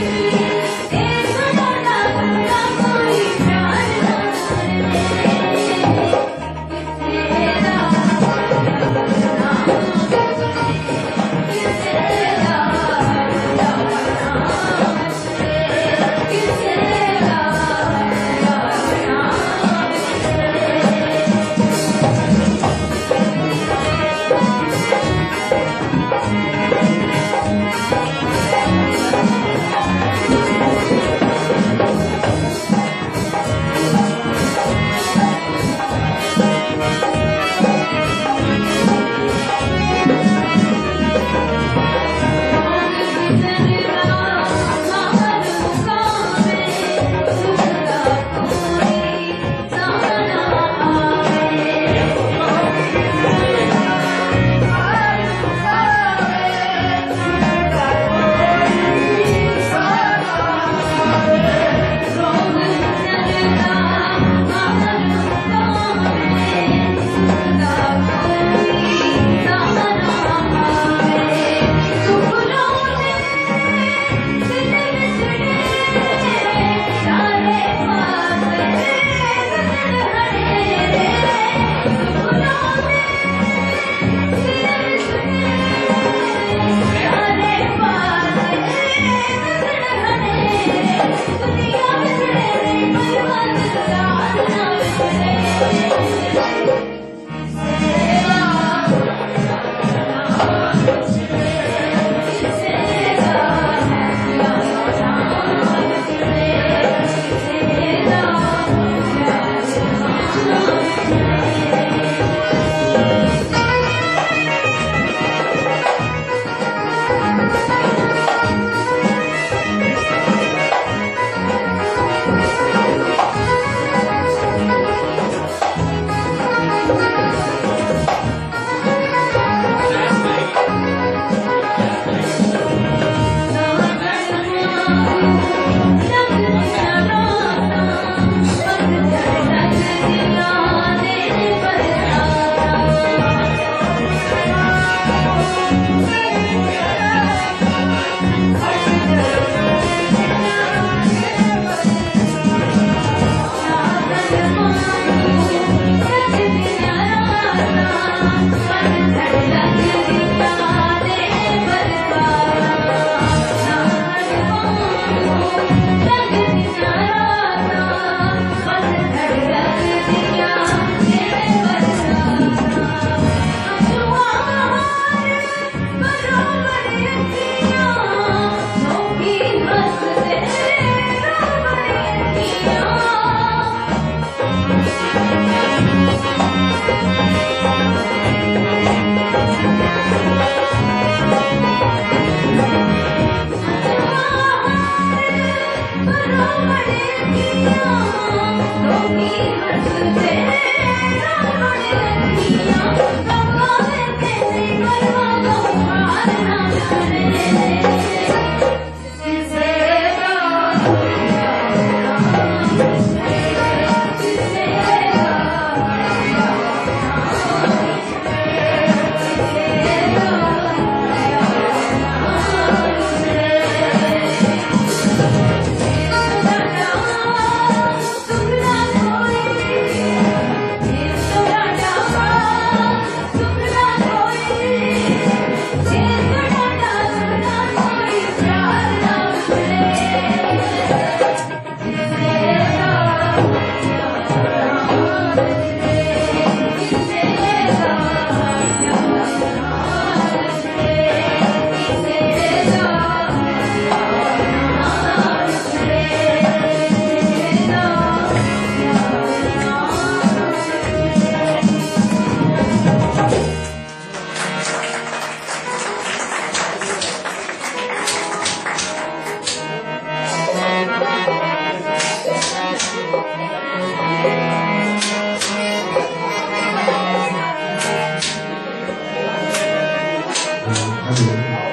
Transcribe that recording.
Thank Thank you. 小姐姐